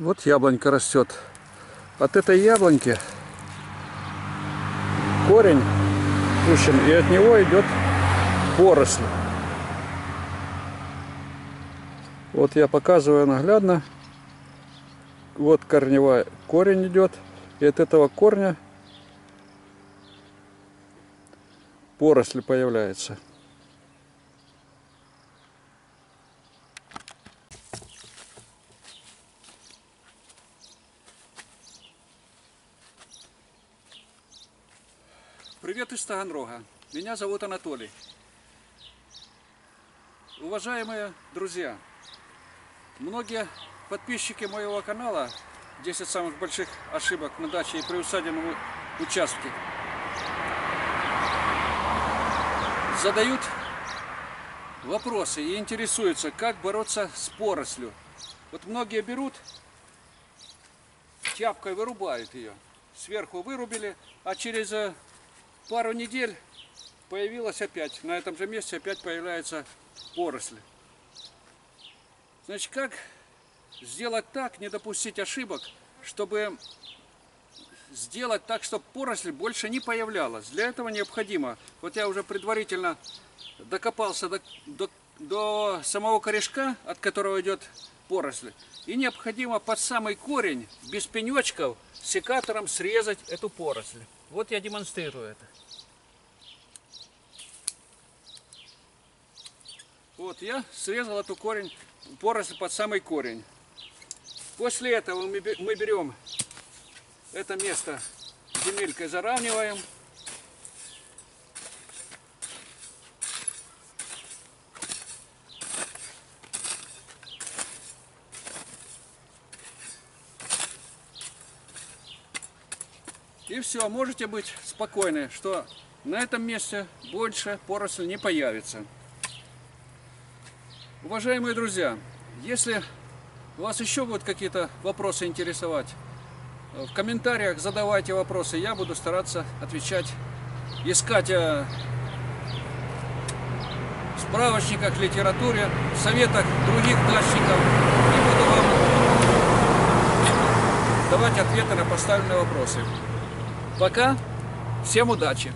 Вот яблонька растет. От этой яблоньки корень пущен, и от него идет поросль. Вот я показываю наглядно. Вот корневой корень идет. И от этого корня поросль появляется. Привет из Таганрога. Меня зовут Анатолий. Уважаемые друзья, многие подписчики моего канала 10 самых больших ошибок на даче и приусадебном участке задают вопросы и интересуются, как бороться с порослью. Вот многие берут, тяпкой вырубают ее. Сверху вырубили, а через э, пару недель появилась опять. На этом же месте опять появляется поросль. Значит, как сделать так, не допустить ошибок, чтобы сделать так, чтобы поросль больше не появлялась. Для этого необходимо, вот я уже предварительно докопался до, до, до самого корешка, от которого идет поросль. И необходимо под самый корень, без пенечков, секатором срезать эту поросль. Вот я демонстрирую это. Вот я срезал эту корень, поросль под самый корень. После этого мы бе- мы берем это место земелькой заравниваем. И все, можете быть спокойны, что на этом месте больше поросль не появится. Уважаемые друзья, если вас еще будут какие-то вопросы интересовать, э, в комментариях задавайте вопросы, я буду стараться отвечать, искать э, в справочниках, литературе, в советах других дачников и буду вам давать ответы на поставленные вопросы. Пока, всем удачи!